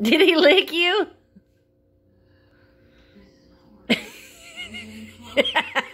Did he lick you?